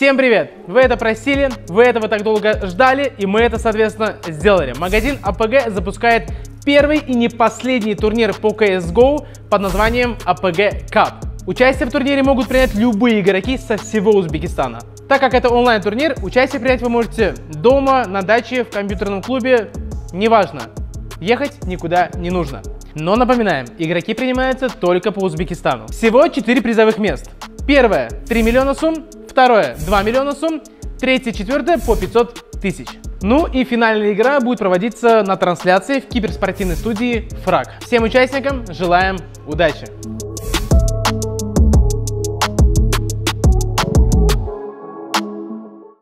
Всем привет! Вы это просили, вы этого так долго ждали, и мы это, соответственно, сделали. Магазин APG запускает первый и не последний турнир по CSGO под названием APG Cup. Участие в турнире могут принять любые игроки со всего Узбекистана. Так как это онлайн-турнир, участие принять вы можете дома, на даче, в компьютерном клубе, неважно. Ехать никуда не нужно. Но напоминаем, игроки принимаются только по Узбекистану. Всего 4 призовых мест. Первое 3 миллиона сумм, второе 2 миллиона сумм, третье, четвертое по 500 тысяч. Ну и финальная игра будет проводиться на трансляции в киберспортивной студии «Фраг». Всем участникам желаем удачи!